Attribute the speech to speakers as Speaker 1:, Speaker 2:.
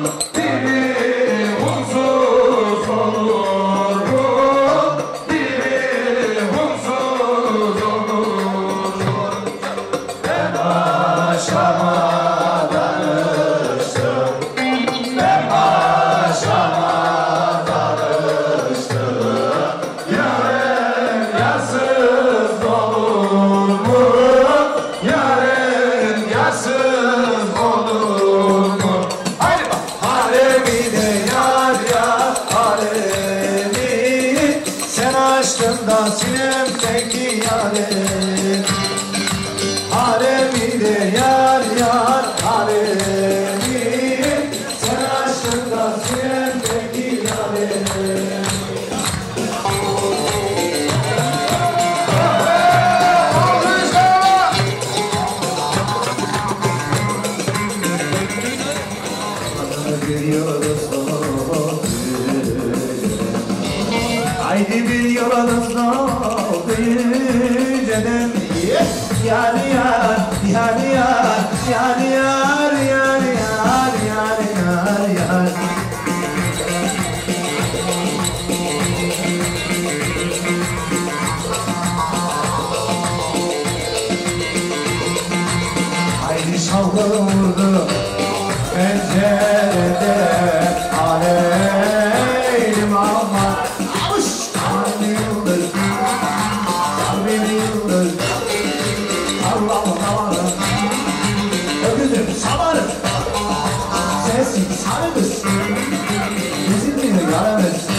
Speaker 1: Vamos, Anonymous. He's in the Anonymous.